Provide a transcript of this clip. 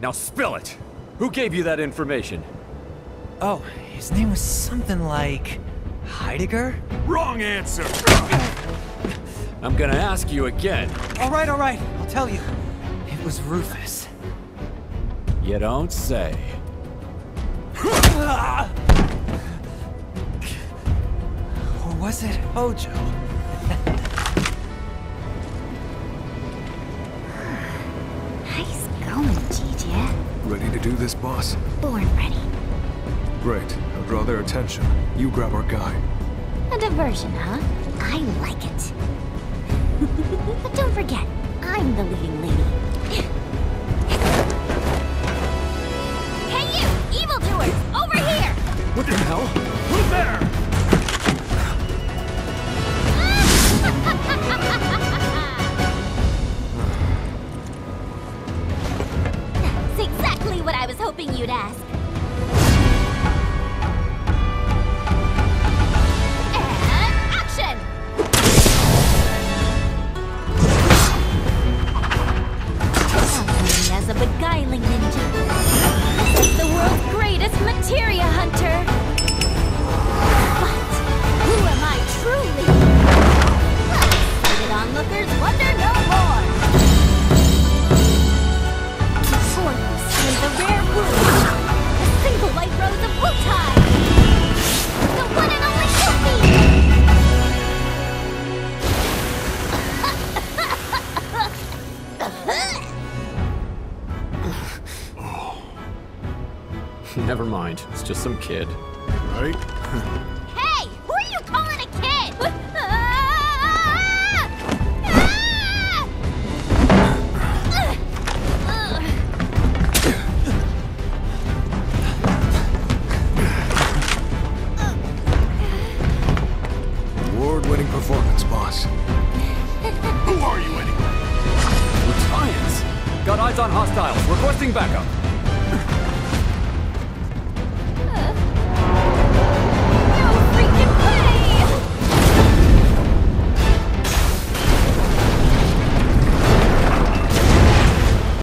now spill it! Who gave you that information? Oh, his name was something like... Heidegger? Wrong answer! I'm gonna ask you again. Alright, alright, I'll tell you. It was Rufus. You don't say. Or was it oh, Hojo? Ready to do this, boss? Born ready. Great. I'll draw their attention. You grab our guy. A diversion, huh? I like it. but don't forget, I'm the leading lady. hey you, evildoers! Over here! What the hell? What I was hoping you'd ask. Never mind. It's just some kid. Right? Hey! Who are you calling a kid? Award-winning performance, boss. Who are you anyway? Lieutenants! Got eyes on hostiles. Requesting backup.